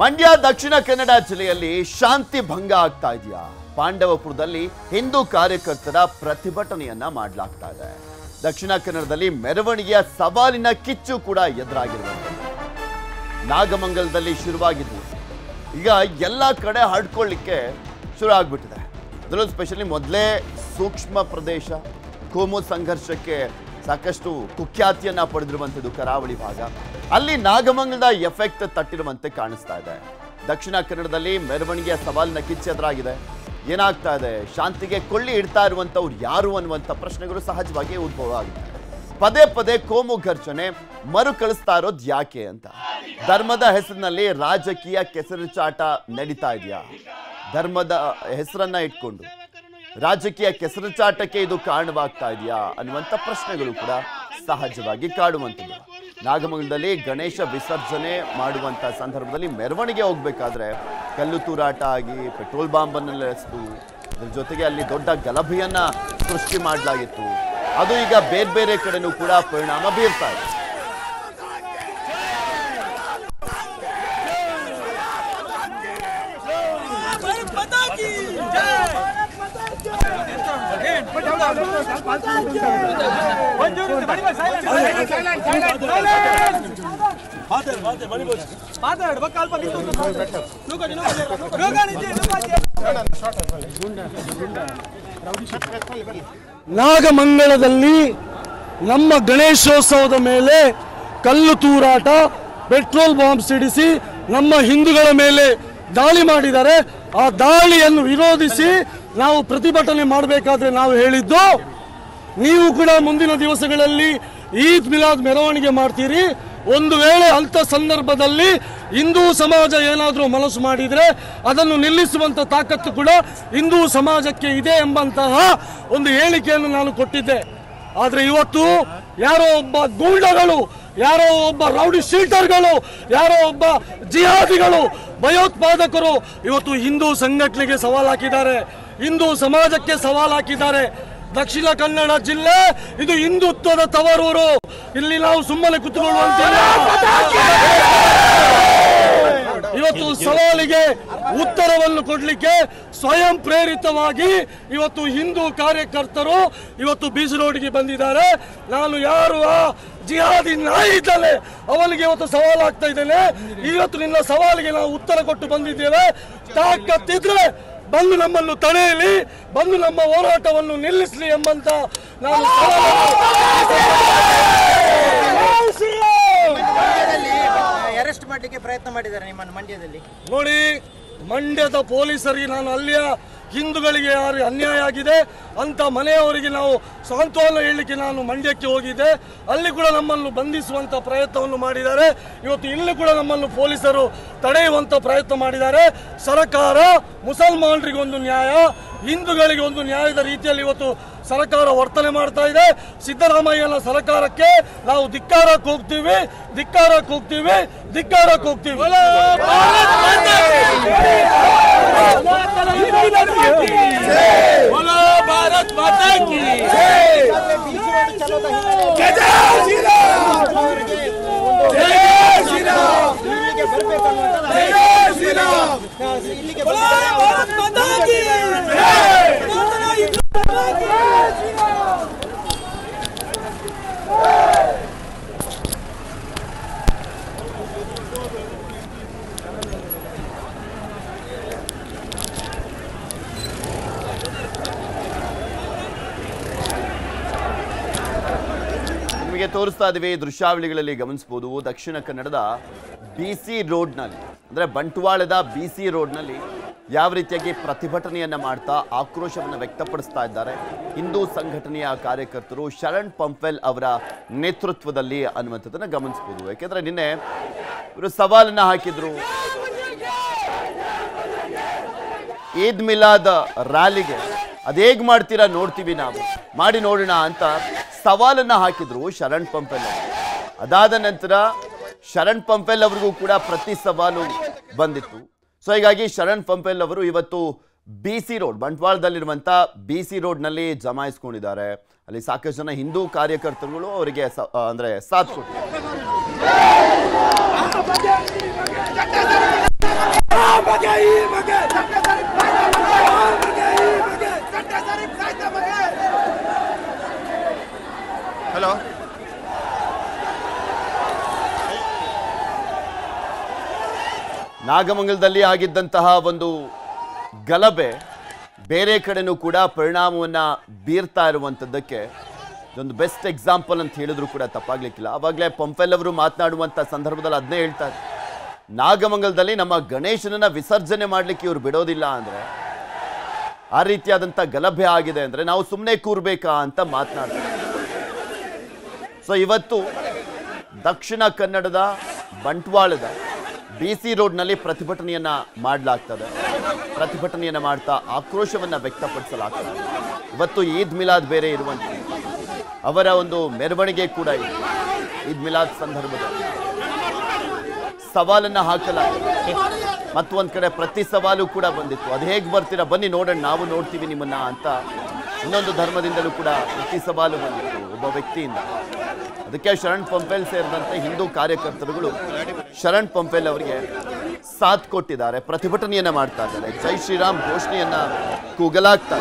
ಮಂಡ್ಯ, ದಕ್ಷಿಣ ಕನ್ನಡ ಜಿಲ್ಲೆಯಲ್ಲಿ ಶಾಂತಿ ಭಂಗ ಆಗ್ತಾ ಇದೆಯಾ? ಪಾಂಡವಪುರದಲ್ಲಿ ಹಿಂದೂ ಕಾರ್ಯಕರ್ತರ ಪ್ರತಿಭಟನೆಯನ್ನ ಮಾಡಲಾಗ್ತಾ ಇದೆ. ದಕ್ಷಿಣ ಕನ್ನಡದಲ್ಲಿ ಮೆರವಣಿಗೆಯ ಸವಾಲಿನ ಕಿಚ್ಚು ಕೂಡ ಎದುರಾಗಿರುವಂಥದ್ದು. ನಾಗಮಂಗಲದಲ್ಲಿ ಶುರುವಾಗಿದ್ದು, ಈಗ ಎಲ್ಲ ಕಡೆ ಹರಡ್ಕೊಳ್ಳಿಕ್ಕೆ ಶುರು ಆಗ್ಬಿಟ್ಟಿದೆ. ಅದರಲ್ಲೂ ಸ್ಪೆಷಲಿ ಮೊದಲೇ ಸೂಕ್ಷ್ಮ ಪ್ರದೇಶ, ಕೋಮು ಸಂಘರ್ಷಕ್ಕೆ ಸಾಕಷ್ಟು ಕುಖ್ಯಾತಿಯನ್ನ ಪಡೆದಿರುವಂಥದ್ದು ಕರಾವಳಿ ಭಾಗ. ಅಲ್ಲಿ ನಾಗಮಂಗಲದ ಎಫೆಕ್ಟ್ ತಟ್ಟಿರುವಂತೆ ಕಾಣಿಸ್ತಾ ಇದೆ. ದಕ್ಷಿಣ ಕನ್ನಡದಲ್ಲಿ ಮೆರವಣಿಗೆಯ ಸವಾಲಿನ ಕಿಚ್ಚೆದುರಾಗಿದೆ ಏನಾಗ್ತಾ ಇದೆ? ಶಾಂತಿಗೆ ಕೊಳ್ಳಿ ಇಡ್ತಾ ಇರುವಂಥವ್ರು ಯಾರು ಅನ್ನುವಂಥ ಪ್ರಶ್ನೆಗಳು ಸಹಜವಾಗಿ ಉದ್ಭವ ಆಗುತ್ತೆ. ಪದೇ ಪದೇ ಕೋಮು ಘರ್ಷಣೆ ಮರುಕಳಿಸ್ತಾ ಇರೋದು ಯಾಕೆ ಅಂತ. ಧರ್ಮದ ಹೆಸರಿನಲ್ಲಿ ರಾಜಕೀಯ ಕೆಸರುಚಾಟ ನಡೀತಾ ಇದೆಯಾ? ಧರ್ಮದ ಹೆಸರನ್ನ ಇಟ್ಕೊಂಡು. ರಾಜಕೀಯ ಕೆಸರುಚಾಟಕ್ಕೆ ಇದು ಕಾರಣವಾಗ್ತಾ ಇದೆಯಾ ಅನ್ನುವಂಥ ಪ್ರಶ್ನೆಗಳು ಕೂಡ ಸಹಜವಾಗಿ ಕಾಡುವಂಥದ್ದು. ನಾಗಮಂಗಲದಲ್ಲಿ ಗಣೇಶ ವಿಸರ್ಜನೆ ಮಾಡುವಂಥ ಸಂದರ್ಭದಲ್ಲಿ ಮೆರವಣಿಗೆ ಹೋಗಬೇಕಾದ್ರೆ ಕಲ್ಲು ತೂರಾಟ ಆಗಿ ಪೆಟ್ರೋಲ್ ಬಾಂಬನ್ನು ಎಸೆದು ಅದ್ರ ಜೊತೆಗೆ ಅಲ್ಲಿ ದೊಡ್ಡ ಗಲಭೆಯನ್ನು ಸೃಷ್ಟಿ ಮಾಡಲಾಗಿತ್ತು. ಅದು ಈಗ ಬೇರೆ ಬೇರೆ ಕಡೆಯೂ ಕೂಡ ಪರಿಣಾಮ ಬೀರ್ತಾ ಇದೆ. ನಾಗಮಂಗಲದಲ್ಲಿ ನಮ್ಮ ಗಣೇಶೋತ್ಸವದ ಮೇಲೆ ಕಲ್ಲು ತೂರಾಟ, ಪೆಟ್ರೋಲ್ ಬಾಂಬ್ ಸಿಡಿಸಿ ನಮ್ಮ ಹಿಂದೂಗಳ ಮೇಲೆ ದಾಳಿ ಮಾಡಿದರೆ ಆ ದಾಳಿಯನ್ನು ವಿರೋಧಿಸಿ ನಾವು ಪ್ರತಿಭಟನೆ ಮಾಡಬೇಕಾದ್ರೆ ನಾವು ಹೇಳಿದ್ದು, ನೀವು ಕೂಡ ಮುಂದಿನ ದಿವಸಗಳಲ್ಲಿ ಈದ್ ಮಿಲಾದ್ ಮೆರವಣಿಗೆ ಮಾಡ್ತೀರಿ. ಒಂದು ವೇಳೆ ಅಂಥ ಸಂದರ್ಭದಲ್ಲಿ ಹಿಂದೂ ಸಮಾಜ ಏನಾದರೂ ಮನಸ್ಸು ಮಾಡಿದರೆ ಅದನ್ನು ನಿಲ್ಲಿಸುವಂಥ ತಾಕತ್ತು ಕೂಡ ಹಿಂದೂ ಸಮಾಜಕ್ಕೆ ಇದೆ ಎಂಬಂತಹ ಒಂದು ಹೇಳಿಕೆಯನ್ನು ನಾನು ಕೊಟ್ಟಿದ್ದೆ. ಆದರೆ ಇವತ್ತು ಯಾರೋ ಒಬ್ಬ ಗೂಂಡಗಳು, ಯಾರೋ ಒಬ್ಬ ರೌಡಿ ಶೀಟರ್ಗಳು, ಯಾರೋ ಒಬ್ಬ ಜಿಹಾದಿಗಳು, ಭಯೋತ್ಪಾದಕರು ಇವತ್ತು ಹಿಂದೂ ಸಂಘಟನೆಗೆ ಸವಾಲು ಹಾಕಿದ್ದಾರೆ ಹಿಂದೂ ಸಮಾಜಕ್ಕೆ ಸವಾಲ್ ಹಾಕಿದ್ದಾರೆ. ದಕ್ಷಿಣ ಕನ್ನಡ ಜಿಲ್ಲೆ, ಇದು ಹಿಂದುತ್ವದ ತವರೂರು. ಇಲ್ಲಿ ನಾವು ಸುಮ್ಮನೆ ಕುತ್ಕೊಳ್ಳುವಂತಿಲ್ಲ. ಇವತ್ತು ಸವಾಲಿಗೆ ಉತ್ತರವನ್ನು ಕೊಡಲಿಕ್ಕೆ ಸ್ವಯಂ ಪ್ರೇರಿತವಾಗಿ ಇವತ್ತು ಹಿಂದೂ ಕಾರ್ಯಕರ್ತರು ಇವತ್ತು ಬೀಚ್ ರೋಡ್ಗೆ ಬಂದಿದ್ದಾರೆ. ನಾನು ಯಾರು? ಆ ಜಿಹಾದಿ ನಾಯಿ ಇದ್ದಾನೆ ಅವನಿಗೆ ಇವತ್ತು ಸವಾಲು ಆಗ್ತಾ ಇದ್ದೇನೆ. ಇವತ್ತು ನಿನ್ನ ಸವಾಲಿಗೆ ನಾವು ಉತ್ತರ ಕೊಟ್ಟು ಬಂದಿದ್ದೇವೆ. ತಾಕತ್ತಿದ್ರೆ ಬಂದು ನಮ್ಮನ್ನು ತಡೆಯಲಿ ಬಂದು ನಮ್ಮ ಹೋರಾಟವನ್ನು ನಿಲ್ಲಿಸಲಿ ಎಂಬಂತ ನಾನು ಅರೆಸ್ಟ್ ಮಾಡಲಿಕ್ಕೆ ಪ್ರಯತ್ನ ಮಾಡಿದ್ದಾರೆ ನಿಮ್ಮನ್ನು ಮಂಡ್ಯದಲ್ಲಿ. ನೋಡಿ ಮಂಡ್ಯದ ಪೊಲೀಸರಿಗೆ ನಾನು ಅಲ್ಲಿಯ ಹಿಂದೂಗಳಿಗೆ ಯಾರು ಅನ್ಯಾಯ ಆಗಿದೆ ಅಂತ ಮನೆಯವರಿಗೆ ನಾವು ಸಾಂತ್ವನ ಹೇಳಲಿಕ್ಕೆ ನಾನು ಮಂಡ್ಯಕ್ಕೆ ಹೋಗಿದ್ದೆ. ಅಲ್ಲಿ ಕೂಡ ನಮ್ಮನ್ನು ಬಂಧಿಸುವಂಥ ಪ್ರಯತ್ನವನ್ನು ಮಾಡಿದ್ದಾರೆ. ಇವತ್ತು ಇಲ್ಲಿ ಕೂಡ ನಮ್ಮನ್ನು ಪೊಲೀಸರು ತಡೆಯುವಂಥ ಪ್ರಯತ್ನ ಮಾಡಿದ್ದಾರೆ. ಸರ್ಕಾರ ಮುಸಲ್ಮಾನರಿಗೆ ಒಂದು ನ್ಯಾಯ ಹಿಂದೂಗಳಿಗೆ ಒಂದು ನ್ಯಾಯದ ರೀತಿಯಲ್ಲಿ ಇವತ್ತು ಸರ್ಕಾರ ವರ್ತನೆ ಮಾಡ್ತಾ ಇದೆ. ಸಿದ್ದರಾಮಯ್ಯನ ಸರ್ಕಾರಕ್ಕೆ ನಾವು ಧಿಕ್ಕಾರ ಕೂಗ್ತೀವಿ ಧಿಕ್ಕಾರ ಕೂಗ್ತೀವಿ ಧಿಕ್ಕಾರ ಕೂಗ್ತೀವಿ ಭಾರತ್ ಇಲ್ಲಿಗೆ ತೋರಿಸ್ತಾ ಇದೀವಿ ದೃಶ್ಯಾವಳಿಗಳಲ್ಲಿ ಗಮನಿಸಬಹುದು ದಕ್ಷಿಣ ಕನ್ನಡದ ಬಿ ಸಿ ರೋಡ್ನಲ್ಲಿ ಅಂದರೆ ಬಂಟ್ವಾಳದ ಬಿ ಸಿ ರೋಡ್ನಲ್ಲಿ ಯಾವ ರೀತಿಯಾಗಿ ಪ್ರತಿಭಟನೆಯನ್ನು ಮಾಡ್ತಾ ಆಕ್ರೋಶವನ್ನು ವ್ಯಕ್ತಪಡಿಸ್ತಾ ಇದ್ದಾರೆ ಹಿಂದೂ ಸಂಘಟನೆಯ ಕಾರ್ಯಕರ್ತರು ಶರಣ್ ಪಂಪೆಲ್ ಅವರ ನೇತೃತ್ವದಲ್ಲಿ ಅನ್ನುವಂಥದ್ದನ್ನು ಗಮನಿಸ್ಬೋದು ಯಾಕೆಂದರೆ ನಿನ್ನೆ ಇವರು ಸವಾಲನ್ನು ಹಾಕಿದರು. ಈದ್ ಮಿಲಾದ್ ರ್ಯಾಲಿಗೆ ಅದೇಗ್ ಮಾಡ್ತೀರಾ ನೋಡ್ತೀವಿ ನಾವು. ಮಾಡಿ ನೋಡೋಣ ಅಂತ ಸವಾಲನ್ನು ಹಾಕಿದ್ರು ಶರಣ್ ಪಂಪೆಲ್ ಅದಾದ ನಂತರ ಶರಣ್ ಪಂಪೆಲ್ ಅವರಿಗೂ ಕೂಡ ಪ್ರತಿ ಸವಾಲು ಬಂದಿತ್ತು. ಸೊ ಹೀಗಾಗಿ ಶರಣ್ ಪಂಪೆಲ್ ಅವರು ಇವತ್ತು ಬಿ ಸಿ ರೋಡ್ ಬಂಟ್ವಾಳದಲ್ಲಿರುವಂಥ ಬಿ ಸಿ ರೋಡ್ನಲ್ಲಿ ಜಮಾಯಿಸ್ಕೊಂಡಿದ್ದಾರೆ. ಅಲ್ಲಿ ಸಾಕಷ್ಟು ಜನ ಹಿಂದೂ ಕಾರ್ಯಕರ್ತರುಗಳು ಅವರಿಗೆ ಅಂದರೆ ಸಾಥ್ ಕೊಟ್ಟಿದ್ದಾರೆ. ಹಲೋ ನಾಗಮಂಗಲದಲ್ಲಿ ಆಗಿದ್ದಂತಹ ಒಂದು ಗಲಭೆ ಬೇರೆ ಕಡೆನೂ ಕೂಡ ಪರಿಣಾಮವನ್ನು ಬೀರ್ತಾ ಇರುವಂಥದ್ದಕ್ಕೆ ಇದೊಂದು ಬೆಸ್ಟ್ ಎಕ್ಸಾಂಪಲ್ ಅಂತ ಹೇಳಿದ್ರು ಕೂಡ ತಪ್ಪಾಗ್ಲಿಕ್ಕಿಲ್ಲ. ಆವಾಗಲೇ ಪಂಪೆಲ್ ಅವರು ಮಾತನಾಡುವಂಥ ಸಂದರ್ಭದಲ್ಲಿ ಅದನ್ನೇ ಹೇಳ್ತಾರೆ. ನಾಗಮಂಗಲದಲ್ಲಿ ನಮ್ಮ ಗಣೇಶನನ್ನ ವಿಸರ್ಜನೆ ಮಾಡಲಿಕ್ಕೆ ಇವರು ಬಿಡೋದಿಲ್ಲ ಅಂದರೆ ಆ ರೀತಿಯಾದಂಥ ಗಲಭೆ ಆಗಿದೆ ಅಂದರೆ ನಾವು ಸುಮ್ಮನೆ ಕೂರ್ಬೇಕಾ ಅಂತ ಮಾತನಾಡ್ತಾರೆ. ಸೊ ಇವತ್ತು ದಕ್ಷಿಣ ಕನ್ನಡದ ಬಂಟ್ವಾಳದ ಬಿ ಸಿ ರೋಡ್ನಲ್ಲಿ ಪ್ರತಿಭಟನೆಯನ್ನ ಮಾಡಲಾಗ್ತದೆ. ಪ್ರತಿಭಟನೆಯನ್ನ ಮಾಡ್ತಾ ಆಕ್ರೋಶವನ್ನ ವ್ಯಕ್ತಪಡಿಸಲಾಗ್ತದೆ. ಇವತ್ತು ಈದ್ ಮಿಲಾದ್ ಬೇರೆ ಇರುವಂತ. ಅವರ ಒಂದು ಮೆರವಣಿಗೆ ಕೂಡ ಇದೆ. ಈದ್ ಮಿಲಾದ್ ಸಂದರ್ಭದಲ್ಲಿ. ಸವಾಲನ್ನ ಹಾಕಲಾಗಿದೆ. ಮತ್ತು ಒಂದ್ ಕಡೆ ಪ್ರತಿ ಸವಾಲು ಕೂಡ ಬಂದಿತ್ತು. ಅದು ಹೇಗೆ ಬರ್ತೀರಾ? ಬನ್ನಿ ನೋಡೋಣ. ನಾವು ನೋಡ್ತೀವಿ ನಿಮ್ಮನ್ನ ಅಂತ ಇನ್ನೊಂದು ಧರ್ಮದಿಂದಲೂ ಕೂಡ ಪ್ರತಿ ಸವಾಲು ಬಂದಿತ್ತು ಒಬ್ಬ ವ್ಯಕ್ತಿಯಿಂದ. ಅದಕ್ಕೆ ಶರಣ್ ಪಂಪೆಲ್ ಸೇರಿದಂತೆ ಹಿಂದೂ ಕಾರ್ಯಕರ್ತರುಗಳು ಶರಣ್ ಪಂಪೆಲ್ ಅವರಿಗೆ ಸಾಥ್ ಕೊಟ್ಟಿದ್ದಾರೆ ಪ್ರತಿಭಟನೆಯನ್ನ ಮಾಡ್ತಾ ಇದ್ದಾರೆ. ಜೈ ಶ್ರೀರಾಮ್ ಘೋಷಣೆಯನ್ನ ಕೂಗಲಾಗ್ತಾ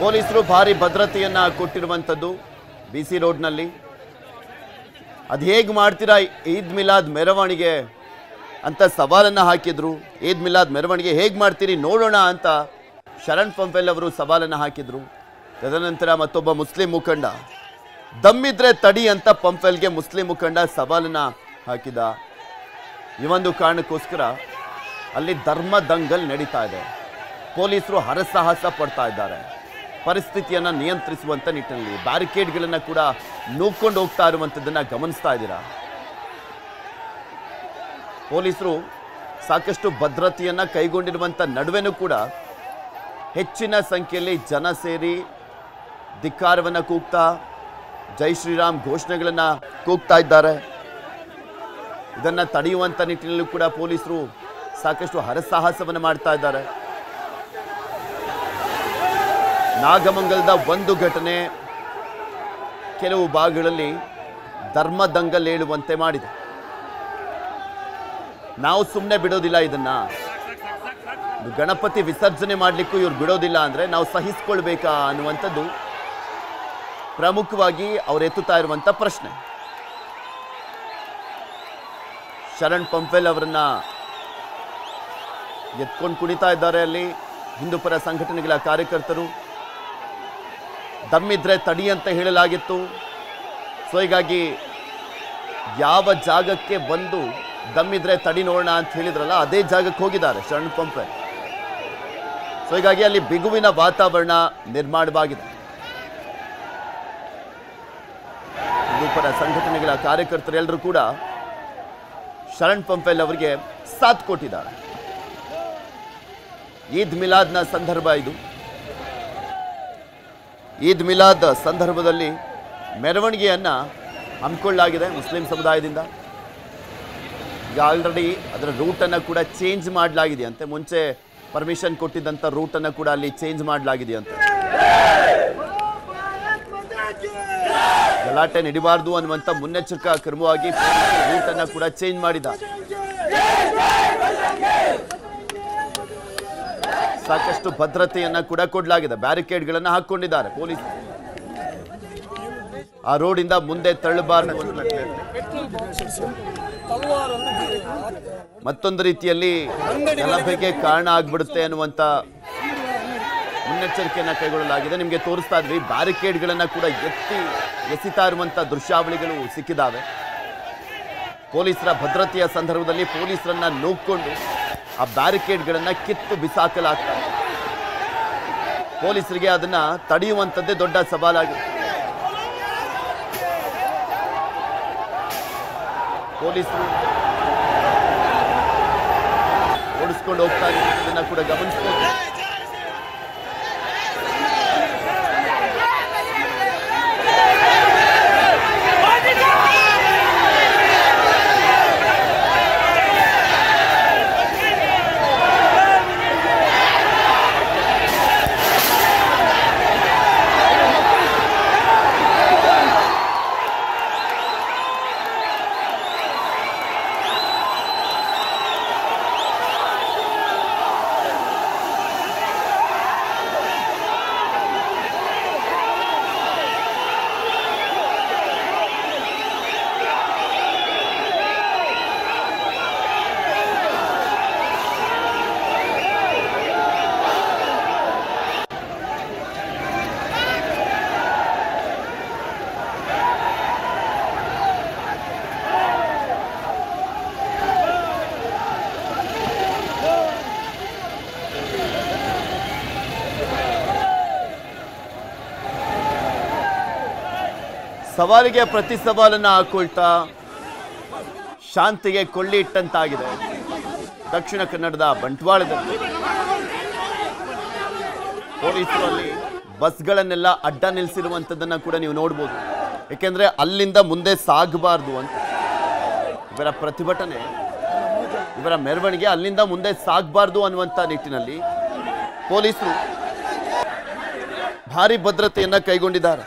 ಪೊಲೀಸರು ಭಾರಿ ಭದ್ರತೆಯನ್ನ ಕೊಟ್ಟಿರುವಂಥದ್ದು ಬಿ ಸಿ ರೋಡ್ನಲ್ಲಿ. ಅದು ಹೇಗೆ ಮಾಡ್ತೀರಾ ಈದ್ ಮಿಲಾದ್ ಮೆರವಣಿಗೆ ಅಂತ ಸವಾಲನ್ನು ಹಾಕಿದರು. ಈದ್ ಮಿಲಾದ್ ಮೆರವಣಿಗೆ ಹೇಗೆ ಮಾಡ್ತೀರಿ ನೋಡೋಣ ಅಂತ ಶರಣ್ ಪಂಪೆಲ್ ಅವರು ಸವಾಲನ್ನು ಹಾಕಿದರು. ತದನಂತರ ಮತ್ತೊಬ್ಬ ಮುಸ್ಲಿಂ ಮುಖಂಡ. ದಮ್ಮಿದ್ರೆ ತಡಿ ಅಂತ ಪಂಪೆಲ್ಗೆ ಮುಸ್ಲಿಂ ಮುಖಂಡ ಸವಾಲನ್ನು ಹಾಕಿದ. ಈ ಒಂದು ಕಾರಣಕ್ಕೋಸ್ಕರ ಅಲ್ಲಿ ಧರ್ಮ ದಂಗಲ್ ನಡೀತಾ ಇದೆ. ಪೊಲೀಸರು ಹರಸಾಹಸ ಪಡ್ತಾ ಇದ್ದಾರೆ. ಪರಿಸ್ಥಿತಿಯನ್ನ ನಿಯಂತ್ರಿಸುವಂತ ನಿಟ್ಟಿನಲ್ಲಿ ಬ್ಯಾರಿಕೇಡ್ಗಳನ್ನು ಕೂಡ ನೂಕೊಂಡು ಹೋಗ್ತಾ ಇರುವಂಥದ್ದನ್ನ ಗಮನಿಸ್ತಾ ಇದ್ದೀರಾ? ಪೊಲೀಸರು ಸಾಕಷ್ಟು ಭದ್ರತೆಯನ್ನು ಕೈಗೊಂಡಿರುವಂತ ನಡುವೆನೂ ಕೂಡ ಹೆಚ್ಚಿನ ಸಂಖ್ಯೆಯಲ್ಲಿ ಜನ ಸೇರಿ ಧಿಕ್ಕಾರವನ್ನು ಕೂಗ್ತಾ ಜೈ ಶ್ರೀರಾಮ್ ಘೋಷಣೆಗಳನ್ನ ಕೂಗ್ತಾ ಇದ್ದಾರೆ. ಇದನ್ನು ತಡೆಯುವಂತ ನಿಟ್ಟಿನಲ್ಲೂ ಕೂಡ ಪೊಲೀಸರು ಸಾಕಷ್ಟು ಹರಸಾಹಸವನ್ನು ಮಾಡ್ತಾ ಇದ್ದಾರೆ. ನಾಗಮಂಗಲದ ಒಂದು ಘಟನೆ ಕೆಲವು ಭಾಗಗಳಲ್ಲಿ ಧರ್ಮ ದಂಗಲ್ ಹೇಳುವಂತೆ ಮಾಡಿದೆ. ನಾವು ಸುಮ್ಮನೆ ಬಿಡೋದಿಲ್ಲ ಇದನ್ನ. ಗಣಪತಿ ವಿಸರ್ಜನೆ ಮಾಡಲಿಕ್ಕೂ ಇವ್ರು ಬಿಡೋದಿಲ್ಲ ಅಂದರೆ ನಾವು ಸಹಿಸ್ಕೊಳ್ಬೇಕಾ ಅನ್ನುವಂಥದ್ದು ಪ್ರಮುಖವಾಗಿ ಅವ್ರು ಎತ್ತುತ್ತಾ ಇರುವಂಥ ಪ್ರಶ್ನೆ. ಶರಣ್ ಪಂಪೆಲ್ ಅವರನ್ನ ಎತ್ಕೊಂಡು ಕುಣಿತಾ ಇದ್ದಾರೆ ಅಲ್ಲಿ ಹಿಂದೂ ಪರ ಸಂಘಟನೆಗಳ ಕಾರ್ಯಕರ್ತರು. ದಮ್ಮಿದ್ರೆ ತಡಿ ಅಂತ ಹೇಳಲಾಗಿತ್ತು. ಸೊ ಹೀಗಾಗಿ ಯಾವ ಜಾಗಕ್ಕೆ ಬಂದು ದಮ್ಮಿದ್ರೆ ತಡಿ ನೋಡೋಣ ಅಂತ ಹೇಳಿದ್ರಲ್ಲ, ಅದೇ ಜಾಗಕ್ಕೆ ಹೋಗಿದ್ದಾರೆ ಶರಣ್ ಪಂಪೆ ಸೊ ಹೀಗಾಗಿ ಅಲ್ಲಿ ಬಿಗುವಿನ ವಾತಾವರಣ ನಿರ್ಮಾಣವಾಗಿದೆ. ಪರ ಸಂಘಟನೆಗಳ ಕಾರ್ಯಕರ್ತರೆಲ್ಲರೂ ಕೂಡ ಶರಣ್ ಪಂಪೆಲ್ ಅವರಿಗೆ ಸಾಥ್ ಕೊಟ್ಟಿದ್ದಾರೆ. ಈದ್ ಮಿಲಾದ್ನ ಸಂದರ್ಭ ಇದು. ಈದ್ ಮಿಲಾದ್ ಸಂದರ್ಭದಲ್ಲಿ ಮೆರವಣಿಗೆಯನ್ನು ಹಮ್ಮಿಕೊಳ್ಳಲಾಗಿದೆ ಮುಸ್ಲಿಂ ಸಮುದಾಯದಿಂದ. ಈಗ ಆಲ್ರೆಡಿ ಅದರ ರೂಟನ್ನು ಕೂಡ ಚೇಂಜ್ ಮಾಡಲಾಗಿದೆಯಂತೆ ಮುಂಚೆ ಪರ್ಮಿಷನ್ ಕೊಟ್ಟಿದ್ದಂಥ ರೂಟನ್ನು ಕೂಡ ಅಲ್ಲಿ ಚೇಂಜ್ ಮಾಡಲಾಗಿದೆಯಂತೆ ಗಲಾಟೆ ನಡಿಬಾರ್ದು ಅನ್ನುವಂಥ ಮುನ್ನೆಚ್ಚರಿಕಾ ಕ್ರಮವಾಗಿ ರೂಟನ್ನು ಕೂಡ ಚೇಂಜ್ ಮಾಡಿದ್ದಾರೆ ಸಾಕಷ್ಟು ಭದ್ರತೆಯನ್ನ ಕೂಡ ಕೊಡಲಾಗಿದೆ. ಬ್ಯಾರಿಕೇಡ್ಗಳನ್ನ ಹಾಕೊಂಡಿದ್ದಾರೆ ಪೊಲೀಸ್. ಆ ರೋಡಿಂದ ಮುಂದೆ ತಳ್ಳಬಾರದು. ಮತ್ತೊಂದು ರೀತಿಯಲ್ಲಿ ಗಲಭೆಗೆ ಕಾರಣ ಆಗ್ಬಿಡುತ್ತೆ ಅನ್ನುವಂತ ಮುನ್ನೆಚ್ಚರಿಕೆಯನ್ನ ಕೈಗೊಳ್ಳಲಾಗಿದೆ. ನಿಮಗೆ ತೋರಿಸ್ತಾ ಇದ್ವಿ ಬ್ಯಾರಿಕೇಡ್ಗಳನ್ನ ಕೂಡ ಎತ್ತಿ ಎಸಿತಾ ಇರುವಂತ ದೃಶ್ಯಾವಳಿಗಳು ಸಿಕ್ಕಿದಾವೆ. ಪೊಲೀಸರ ಭದ್ರತೆಯ ಸಂದರ್ಭದಲ್ಲಿ ಪೊಲೀಸರನ್ನ ನೋಕೊಂಡು ಆ ಬ್ಯಾರಿಕೇಡ್ಗಳನ್ನ ಕಿತ್ತು ಬಿಸಾಕಲಾಗ್ತದೆ ಪೊಲೀಸರಿಗೆ ಅದನ್ನ ತಡೆಯುವಂಥದ್ದೇ ದೊಡ್ಡ ಸವಾಲಾಗಿ. ಪೊಲೀಸರು ಓಡಿಸ್ಕೊಂಡು ಹೋಗ್ತಾ ಇರೋದನ್ನ ಕೂಡ ಗಮನಿಸಬಹುದು ಸವಾಲಿಗೆ ಪ್ರತಿ ಸವಾಲನ್ನು ಹಾಕೊಳ್ತಾ ಶಾಂತಿಗೆ ಕೊಳ್ಳಿ ಇಟ್ಟಂತಾಗಿದೆ. ದಕ್ಷಿಣ ಕನ್ನಡದ ಬಂಟ್ವಾಳದಲ್ಲಿ. ಪೊಲೀಸರು ಅಲ್ಲಿ ಬಸ್ಗಳನ್ನೆಲ್ಲ ಅಡ್ಡ ನಿಲ್ಲಿಸಿರುವಂಥದ್ದನ್ನು ಕೂಡ ನೀವು ನೋಡ್ಬೋದು. ಏಕೆಂದರೆ ಅಲ್ಲಿಂದ ಮುಂದೆ ಸಾಗಬಾರ್ದು ಅಂತ. ಇವರ ಪ್ರತಿಭಟನೆ, ಇವರ ಮೆರವಣಿಗೆ ಅಲ್ಲಿಂದ ಮುಂದೆ ಸಾಗಬಾರ್ದು ಅನ್ನುವಂಥ ನಿಟ್ಟಿನಲ್ಲಿ ಪೊಲೀಸರು ಭಾರಿ ಭದ್ರತೆಯನ್ನು ಕೈಗೊಂಡಿದ್ದಾರೆ.